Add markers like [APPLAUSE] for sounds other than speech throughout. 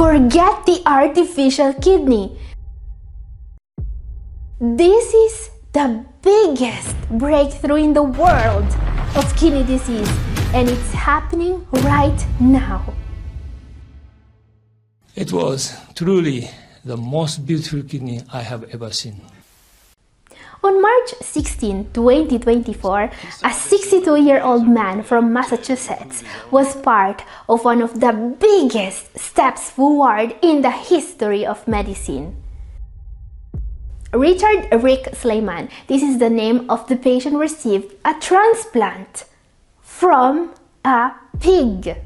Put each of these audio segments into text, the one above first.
Forget the artificial kidney. This is the biggest breakthrough in the world of kidney disease and it's happening right now. It was truly the most beautiful kidney I have ever seen. On March 16, 2024, a 62 year old man from Massachusetts was part of one of the biggest steps forward in the history of medicine. Richard Rick Slayman, this is the name of the patient received a transplant from a pig.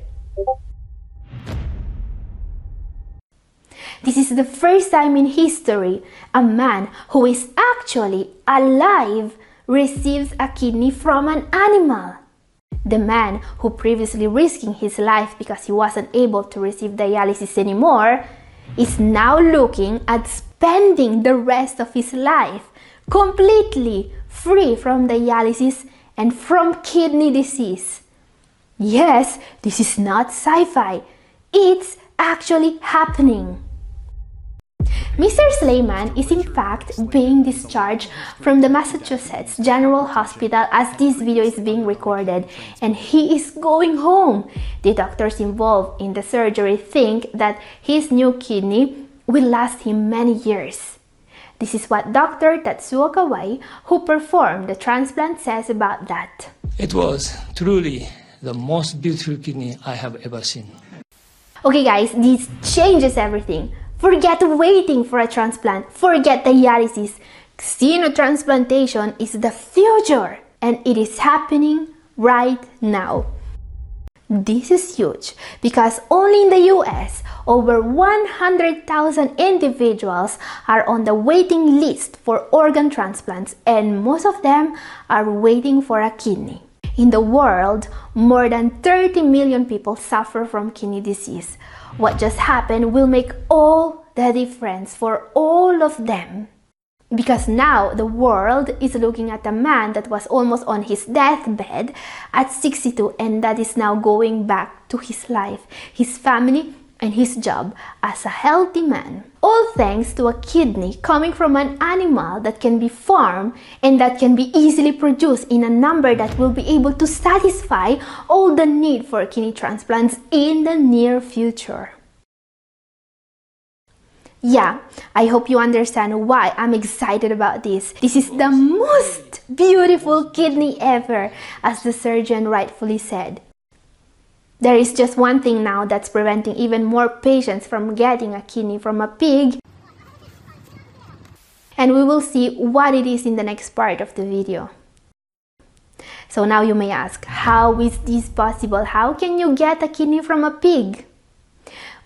This is the first time in history a man who is actually alive receives a kidney from an animal. The man who previously risking his life because he wasn't able to receive dialysis anymore is now looking at spending the rest of his life completely free from dialysis and from kidney disease. Yes, this is not sci fi, it's actually happening. Mr. Slayman is in fact being discharged from the Massachusetts General Hospital as this video is being recorded and he is going home. The doctors involved in the surgery think that his new kidney will last him many years. This is what Dr. Tatsuo Kawai, who performed the transplant, says about that. It was truly the most beautiful kidney I have ever seen. Okay, guys, this changes everything. Forget waiting for a transplant. Forget dialysis. Xenotransplantation is the future and it is happening right now. This is huge because only in the US, over 100,000 individuals are on the waiting list for organ transplants, and most of them are waiting for a kidney. In the world, more than 30 million people suffer from kidney disease. What just happened will make all the difference for all of them. Because now the world is looking at a man that was almost on his deathbed at 62 and that is now going back to his life, his family, and his job as a healthy man. All thanks to a kidney coming from an animal that can be farmed and that can be easily produced in a number that will be able to satisfy all the need for kidney transplants in the near future. Yeah, I hope you understand why I'm excited about this. This is the most beautiful kidney ever, as the surgeon rightfully said. There is just one thing now that's preventing even more patients from getting a kidney from a pig. And we will see what it is in the next part of the video. So now you may ask, how is this possible? How can you get a kidney from a pig?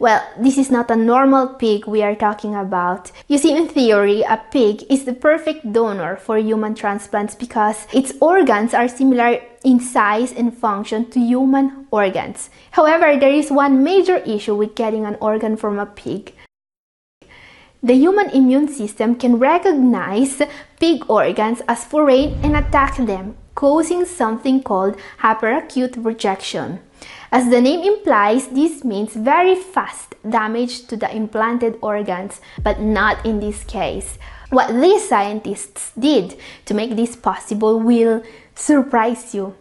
Well, this is not a normal pig we are talking about. You see, in theory, a pig is the perfect donor for human transplants because its organs are similar in size and function to human organs. However, there is one major issue with getting an organ from a pig. The human immune system can recognize pig organs as foreign and attack them, causing something called hyperacute rejection. As the name implies, this means very fast damage to the implanted organs, but not in this case. What these scientists did to make this possible will surprise you.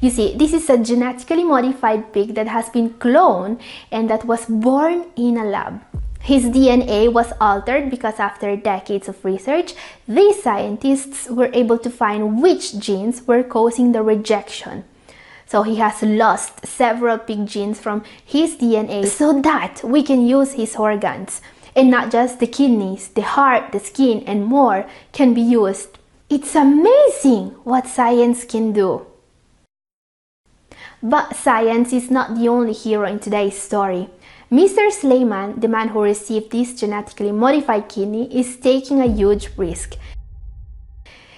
You see, this is a genetically modified pig that has been cloned and that was born in a lab. His DNA was altered because after decades of research, these scientists were able to find which genes were causing the rejection. So he has lost several pig genes from his DNA so that we can use his organs. And not just the kidneys, the heart, the skin, and more can be used. It's amazing what science can do. But science is not the only hero in today's story. Mr. Slayman, the man who received this genetically modified kidney, is taking a huge risk.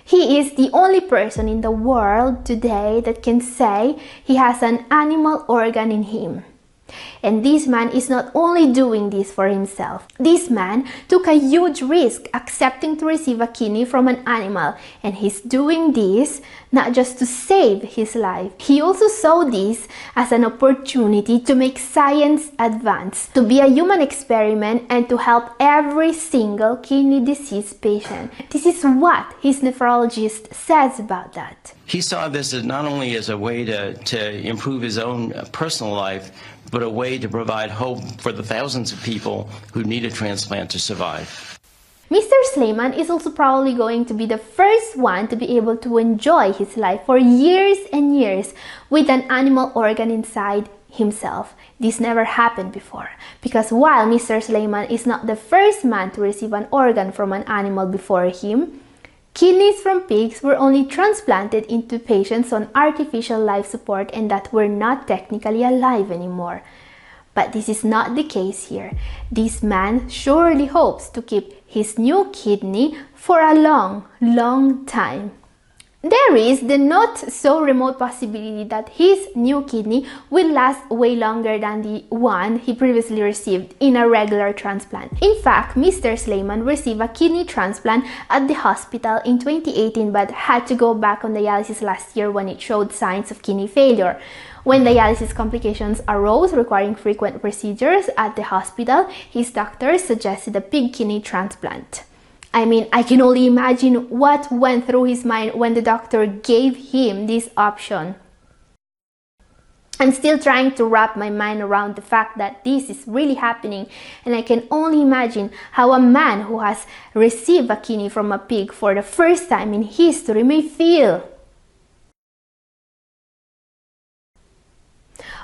He is the only person in the world today that can say he has an animal organ in him. And this man is not only doing this for himself. This man took a huge risk accepting to receive a kidney from an animal, and he's doing this not just to save his life. He also saw this as an opportunity to make science advance, to be a human experiment, and to help every single kidney disease patient. This is what his nephrologist says about that. He saw this as not only as a way to, to improve his own personal life, but a way to provide hope for the thousands of people who need a transplant to survive. Mr. Slayman is also probably going to be the first one to be able to enjoy his life for years and years with an animal organ inside himself. This never happened before because while Mr. Slayman is not the first man to receive an organ from an animal before him, Kidneys from pigs were only transplanted into patients on artificial life support and that were not technically alive anymore. But this is not the case here. This man surely hopes to keep his new kidney for a long, long time. There is the not so remote possibility that his new kidney will last way longer than the one he previously received in a regular transplant. In fact, Mr. Slayman received a kidney transplant at the hospital in 2018 but had to go back on dialysis last year when it showed signs of kidney failure. When dialysis complications arose requiring frequent procedures at the hospital, his doctors suggested a pig kidney transplant. I mean, I can only imagine what went through his mind when the doctor gave him this option. I'm still trying to wrap my mind around the fact that this is really happening, and I can only imagine how a man who has received a kidney from a pig for the first time in history may feel.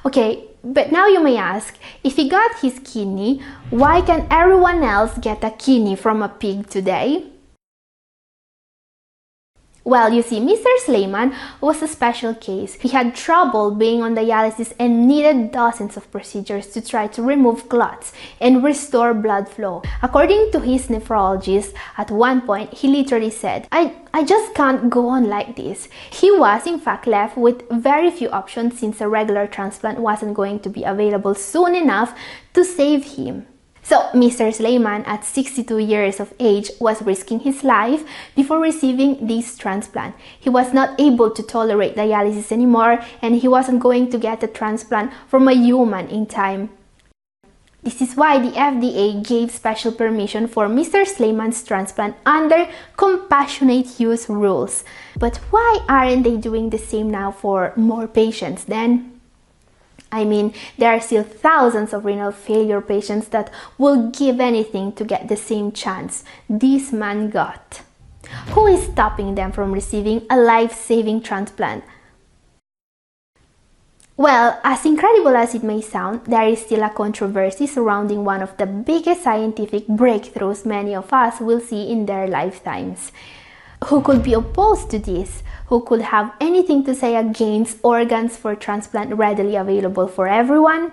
Okay, but now you may ask, if he got his kidney, why can everyone else get a kidney from a pig today? Well, you see, Mr. Slayman was a special case. He had trouble being on dialysis and needed dozens of procedures to try to remove clots and restore blood flow. According to his nephrologist, at one point, he literally said, I, I just can't go on like this. He was, in fact, left with very few options since a regular transplant wasn't going to be available soon enough to save him. So, Mr. Slayman, at 62 years of age, was risking his life before receiving this transplant. He was not able to tolerate dialysis anymore, and he wasn't going to get a transplant from a human in time. This is why the FDA gave special permission for Mr. Slayman's transplant under compassionate use rules. But why aren't they doing the same now for more patients then? I mean, there are still thousands of renal failure patients that will give anything to get the same chance this man got. Who is stopping them from receiving a life saving transplant? Well, as incredible as it may sound, there is still a controversy surrounding one of the biggest scientific breakthroughs many of us will see in their lifetimes. Who could be opposed to this? who could have anything to say against organs for transplant readily available for everyone?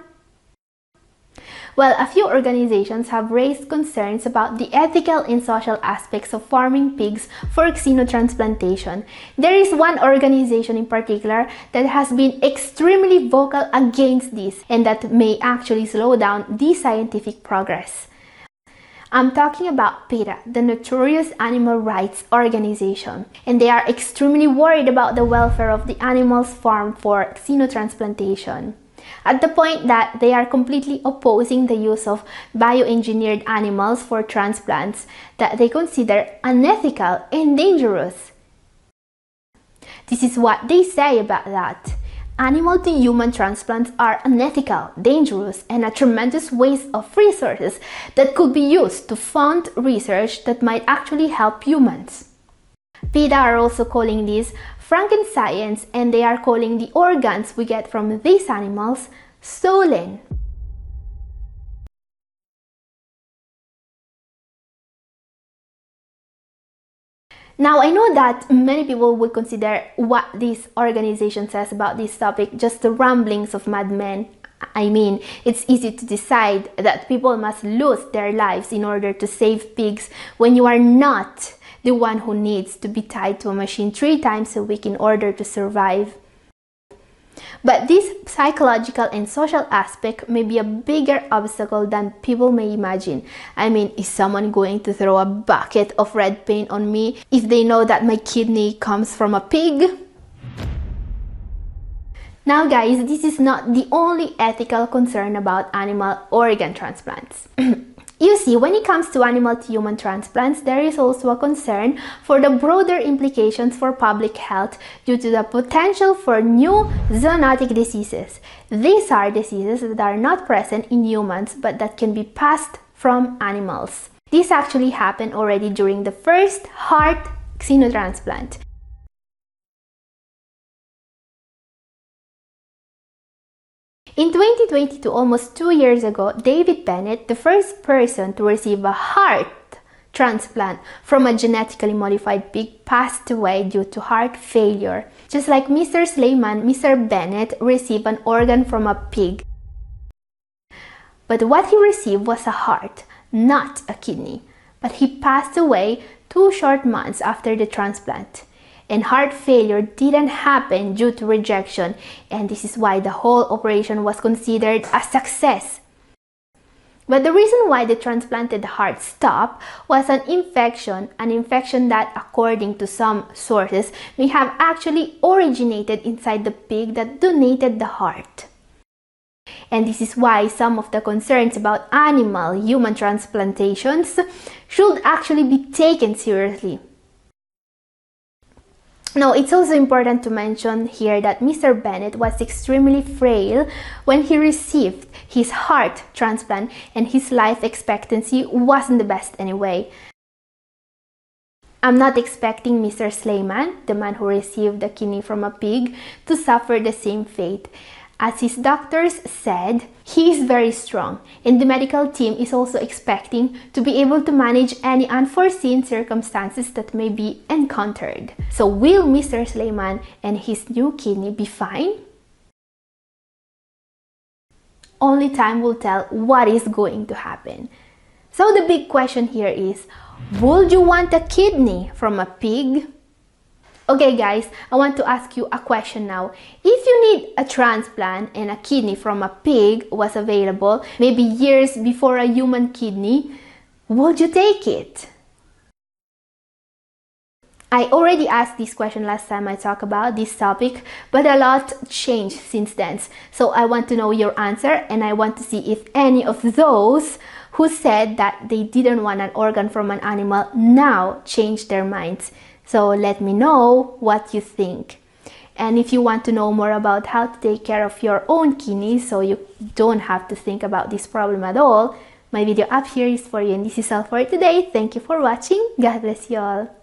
Well, a few organizations have raised concerns about the ethical and social aspects of farming pigs for xenotransplantation. There is one organization in particular that has been extremely vocal against this and that may actually slow down the scientific progress. I'm talking about PETA, the notorious animal rights organization, and they are extremely worried about the welfare of the animals farmed for xenotransplantation. At the point that they are completely opposing the use of bioengineered animals for transplants that they consider unethical and dangerous. This is what they say about that. Animal to human transplants are unethical, dangerous, and a tremendous waste of resources that could be used to fund research that might actually help humans. PETA are also calling this Frankenscience and they are calling the organs we get from these animals stolen. Now, I know that many people would consider what this organization says about this topic just the ramblings of madmen. I mean, it's easy to decide that people must lose their lives in order to save pigs when you are not the one who needs to be tied to a machine three times a week in order to survive. But this psychological and social aspect may be a bigger obstacle than people may imagine. I mean, is someone going to throw a bucket of red paint on me if they know that my kidney comes from a pig? Now guys, this is not the only ethical concern about animal organ transplants. [CLEARS THROAT] You see, when it comes to animal to human transplants, there is also a concern for the broader implications for public health due to the potential for new zoonotic diseases. These are diseases that are not present in humans but that can be passed from animals. This actually happened already during the first heart xenotransplant. In 2022, almost two years ago, David Bennett, the first person to receive a heart transplant from a genetically modified pig, passed away due to heart failure. Just like Mr. Slayman, Mr. Bennett received an organ from a pig. But what he received was a heart, not a kidney. But he passed away two short months after the transplant and heart failure didn't happen due to rejection and this is why the whole operation was considered a success. But the reason why the transplanted heart stopped was an infection, an infection that according to some sources may have actually originated inside the pig that donated the heart. And this is why some of the concerns about animal human transplantations should actually be taken seriously. Now, it's also important to mention here that Mr. Bennett was extremely frail when he received his heart transplant and his life expectancy wasn't the best anyway. I'm not expecting Mr. Slayman, the man who received the kidney from a pig, to suffer the same fate. As his doctors said, he is very strong and the medical team is also expecting to be able to manage any unforeseen circumstances that may be encountered. So will Mr. Slayman and his new kidney be fine? Only time will tell what is going to happen. So the big question here is, would you want a kidney from a pig Okay guys, I want to ask you a question now. If you need a transplant and a kidney from a pig was available, maybe years before a human kidney, would you take it? I already asked this question last time I talked about this topic, but a lot changed since then. So I want to know your answer and I want to see if any of those who said that they didn't want an organ from an animal now changed their minds. So let me know what you think. And if you want to know more about how to take care of your own kidneys so you don't have to think about this problem at all, my video up here is for you and this is all for today. Thank you for watching. God bless you all.